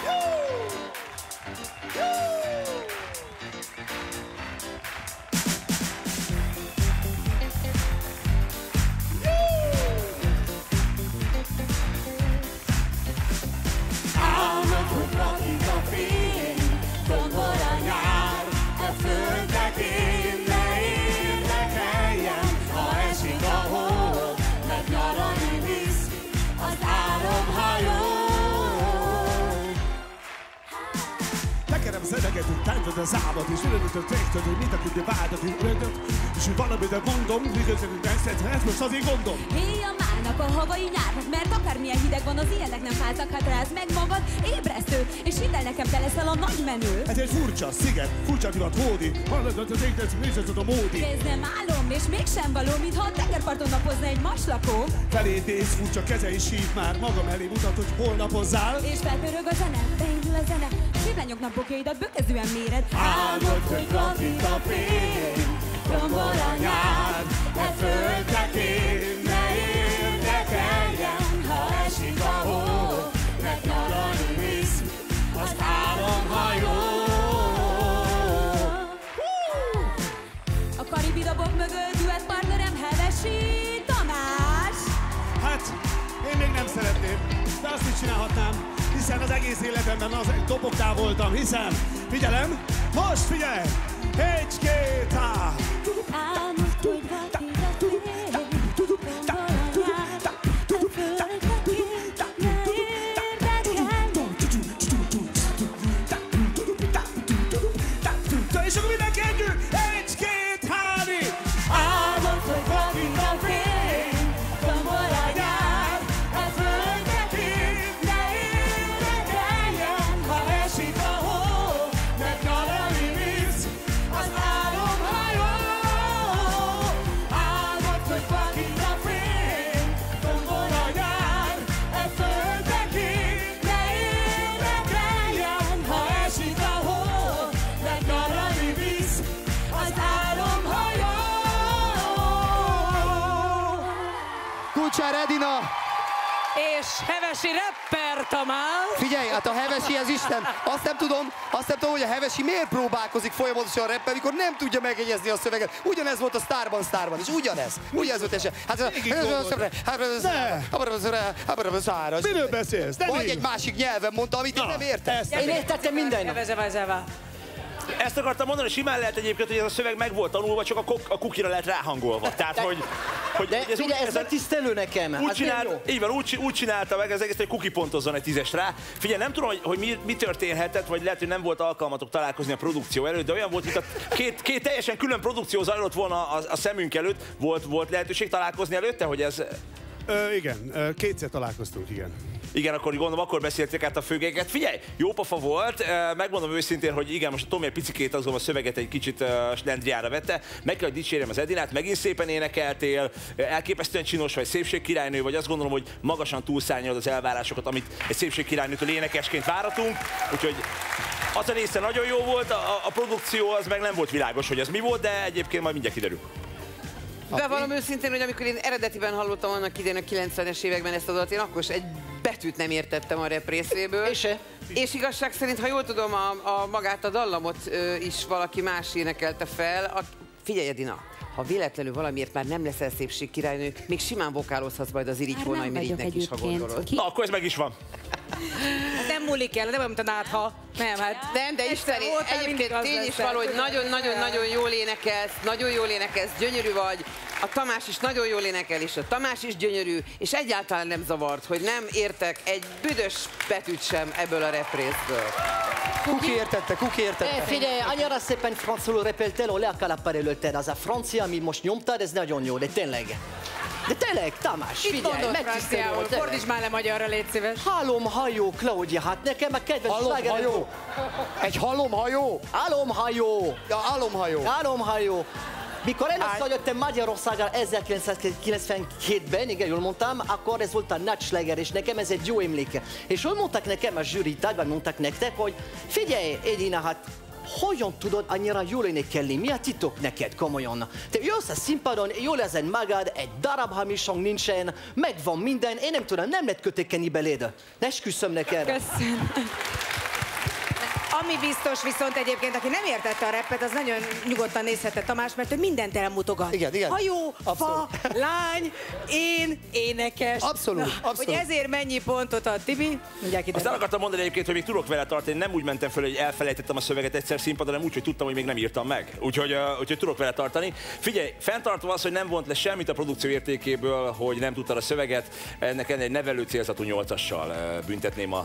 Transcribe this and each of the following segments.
Álmod, tántod az álmat, és örömötök tégtad, hogy mit akit vádat, hogy örömök, és hogy valamit mondom, miközben hogy megszed, ez most az én gondom. Éjjel márnak a havai nyárnak, mert akármilyen hideg van, az ilyenek nem fázak, hát rázd meg magad, ébresztő, és hidd nekem, te leszel a nagy menő. Ez egy furcsa sziget, furcsa divat hódi, hallod az égtet, nézed a módi. Ez nem álom, és mégsem való, mintha a tengerparton napozna egy maslakó. Felé néz, furcsa keze is síp már, magam elé mutat, hogy hol napozzál. És felpörög a zene, beindul a zene, Sivlányoknak bokéidat bökezően méred. Álmod, hogy lakik a fény, tombol a nyár, e földnek én azt is csinálhatnám, hiszen az egész életemben az dobogtál voltam, hiszen, figyelem, most figyelj! Egy, két, Kulcsár Edina! És Hevesi Rapper Tamás. Figyelj, hát a Hevesi az Isten. Azt nem tudom, azt nem tudom, hogy a Hevesi miért próbálkozik folyamatosan rappel, mikor nem tudja megjegyezni a szöveget. Ugyanez volt a Starban, Starban, és ugyanez. Ugyanez volt, és hát. Miről beszélsz? Vagy egy másik nyelven mondta, amit én nem értem. Én értettem minden. Ezt akartam mondani, hogy simán lehet egyébként, hogy ez a szöveg meg volt tanulva, csak a, kok- a kukira lett ráhangolva. Tehát, hogy, hogy De ez figyelj, úgy, ez megtisztelő nekem. úgy, Hát jó. így van, úgy, úgy, csinálta meg ez egész, hogy kuki pontozzon egy tízes rá. Figyelj, nem tudom, hogy, hogy mi, mi, történhetett, vagy lehet, hogy nem volt alkalmatok találkozni a produkció előtt, de olyan volt, mint a két, két teljesen külön produkció zajlott volna a, a szemünk előtt. Volt, volt lehetőség találkozni előtte, hogy ez... Ö, igen, kétszer találkoztunk, igen. Igen, akkor gondolom, akkor beszélték át a főgéket. Figyelj, jó pofa volt, megmondom őszintén, hogy igen, most a Tomi picikét azon a szöveget egy kicsit slendriára vette. Meg kell, hogy dicsérjem az Edinát, megint szépen énekeltél, elképesztően csinos vagy szépségkirálynő, vagy azt gondolom, hogy magasan túlszárnyalod az elvárásokat, amit egy szépségkirálynőtől énekesként váratunk. Úgyhogy az a része nagyon jó volt, a, a produkció az meg nem volt világos, hogy ez mi volt, de egyébként majd mindjárt kiderül. Bevallom őszintén, hogy amikor én eredetiben hallottam annak idén a 90-es években ezt a dalt, én akkor is egy betűt nem értettem a rap részéből. És se? És igazság szerint, ha jól tudom, a, a magát a dallamot ö, is valaki más énekelte fel. A, figyelj, Edina, ha véletlenül valamiért már nem leszel szépség királynő, még simán vokálozhatsz majd az irigy Már volna, nem hogy vagyok irigynek is, ha gondolod. Ki- Na, akkor ez meg is van. Hát nem múlik el, nem olyan, mint a nátha. Nem, hát. Nem, de Isteni, egyébként tény is leszel. valahogy nagyon-nagyon-nagyon jól énekelsz, nagyon jól énekelsz, gyönyörű vagy, a Tamás is nagyon jól énekel, és a Tamás is gyönyörű, és egyáltalán nem zavart, hogy nem értek egy büdös betűt sem ebből a représzből. Kuki értette, Kuki értette. Eh, figyelj, annyira szépen franciául repeltél, le a kalapár előtted. Az a francia, amit most nyomtad, ez nagyon jó, de tényleg. De tényleg, Tamás, Mit figyelj, mondod franciául? Fordíts már le magyarra, légy szíves. Halomhajó, Claudia, hát nekem a kedves slágerem- Halomhajó. Egy halomhajó. Halomhajó. Ja, halomhajó. Álomhajó. Mikor először jöttem Magyarországra 1997-ben, igen, jól mondtam, akkor ez volt a nagy sláger, és nekem ez egy jó emléke. És jól mondták nekem a zsűri tagban, mondták nektek, hogy figyelj, Edina, hát hogyan tudod annyira jól énekelni? Mi a titok neked, komolyan? Te jössz a színpadon, jól ezen magad, egy darab hamisong nincsen, megvan minden, én nem tudom, nem lehet kötékeni beléd. Ne esküszöm neked. Köszönöm. Ami biztos viszont egyébként, aki nem értette a rappet, az nagyon nyugodtan nézhette Tamás, mert ő mindent elmutogat. Igen, igen. Hajó, Abszolút. fa, lány, én, énekes. Abszolút, Na, abszolút. Hogy ezért mennyi pontot ad Tibi? Mindjárt Azt el akartam mondani egyébként, hogy még tudok vele tartani, nem úgy mentem föl, hogy elfelejtettem a szöveget egyszer színpadon, hanem úgy, hogy tudtam, hogy még nem írtam meg. Úgyhogy, uh, úgyhogy tudok vele tartani. Figyelj, fenntartva az, hogy nem vont le semmit a produkció értékéből, hogy nem tudtad a szöveget, ennek egy nevelő célzatú nyolcassal uh, büntetném a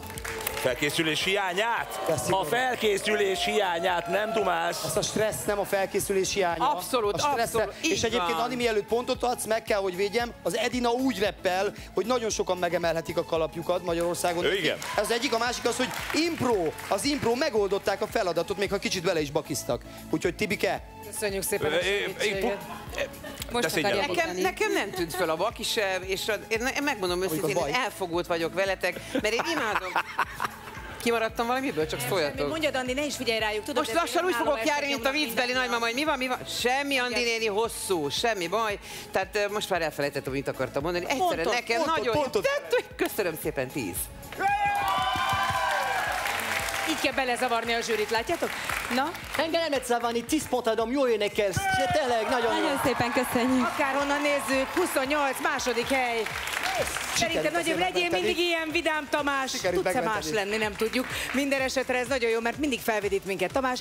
felkészülés hiányát. A felkészülés hiányát, nem dumálsz. Azt a stressz nem a felkészülés hiánya. Abszolút, a abszolút, így És egyébként. Ani, mielőtt pontot adsz, meg kell, hogy védjem, az Edina úgy reppel, hogy nagyon sokan megemelhetik a kalapjukat Magyarországon. Ő igen. Ez az egyik, a másik az, hogy impro, az impro megoldották a feladatot, még ha kicsit vele is bakiztak. Úgyhogy Tibike, Köszönjük szépen a segítséget. Most. Nekem, nekem nem tűnt föl a baki se, és a, én, megmondom őszintén, elfogult vagyok veletek, mert én imádom. Kimaradtam valamiből? Csak szóljatok. Mondjad, Andi, ne is figyelj rájuk. Tudod, Most lassan úgy fogok járni, mint a viccbeli nagymama, hogy mi van, mi van? Semmi, Andi néni, hosszú, semmi baj. Tehát most már elfelejtettem, mit akartam mondani. Egyszerűen Pontot, nekem pontot, nagyon... pontot. Köszönöm szépen, tíz. Így kell belezavarni a zsűrit, látjátok? Na, Engem nem lehet zavarni, 10 pont adom, jól énekelsz. Tényleg, nagyon jó. Nagyon szépen köszönjük. akárhonnan nézzük, 28, második hely. Szerintem azért legyél mindig ilyen vidám, Tamás. Tudsz-e más lenni, nem tudjuk. Minden esetre ez nagyon jó, mert mindig felvidít minket Tamás.